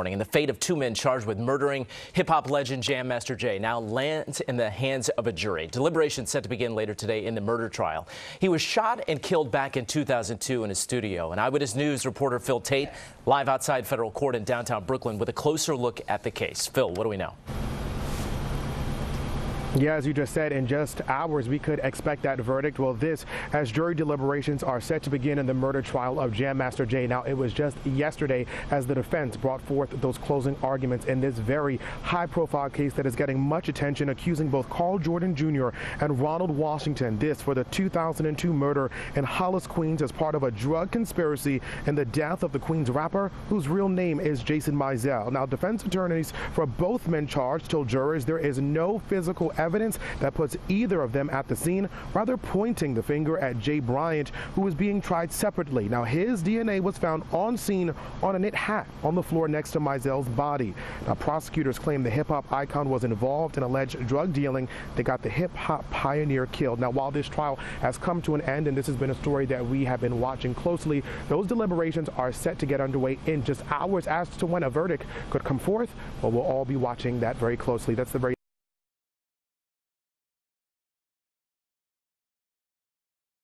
morning. And the fate of two men charged with murdering hip hop legend Jam Master Jay now lands in the hands of a jury. Deliberations set to begin later today in the murder trial. He was shot and killed back in 2002 in his studio. And Eyewitness News reporter Phil Tate live outside federal court in downtown Brooklyn with a closer look at the case. Phil, what do we know? Yeah, as you just said, in just hours we could expect that verdict. Well, this as jury deliberations are set to begin in the murder trial of Jam Master Jay. Now, it was just yesterday as the defense brought forth those closing arguments in this very high-profile case that is getting much attention, accusing both Karl Jordan Jr. and Ronald Washington. This for the 2002 murder in Hollis, Queens, as part of a drug conspiracy and the death of the Queens rapper, whose real name is Jason Mizell. Now, defense attorneys for both men charged told jurors there is no physical evidence that puts either of them at the scene, rather pointing the finger at Jay Bryant, who was being tried separately. Now, his DNA was found on scene on a knit hat on the floor next to Mizell's body. Now, prosecutors claim the hip hop icon was involved in alleged drug dealing that got the hip hop pioneer killed. Now, while this trial has come to an end, and this has been a story that we have been watching closely, those deliberations are set to get underway in just hours as to when a verdict could come forth. But we'll all be watching that very closely. That's the very